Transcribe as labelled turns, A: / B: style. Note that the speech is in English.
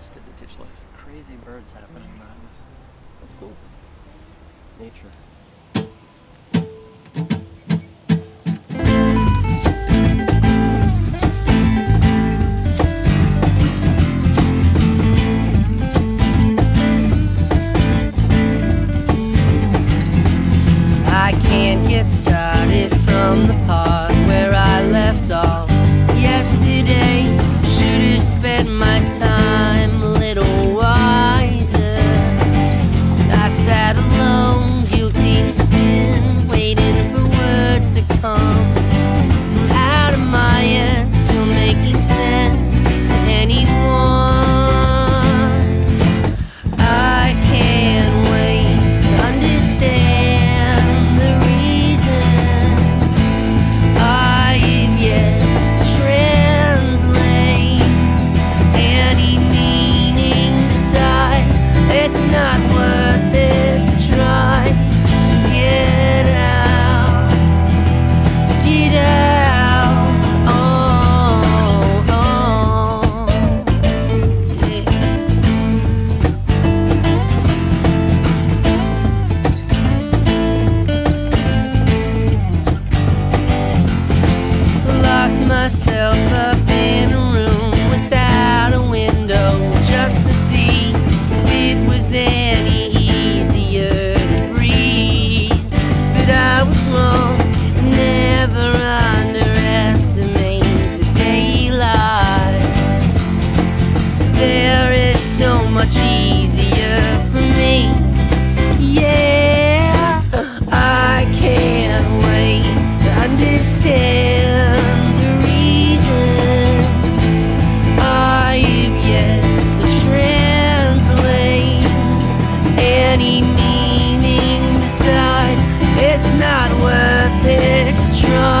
A: just did the ditch. This crazy bird setup in the Mountains. That's cool. Nature.
B: I can't get stuck. meaning beside. It's not worth it to try.